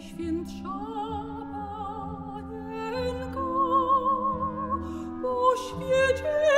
świętszała nienko, poświecie